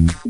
Mm-hmm.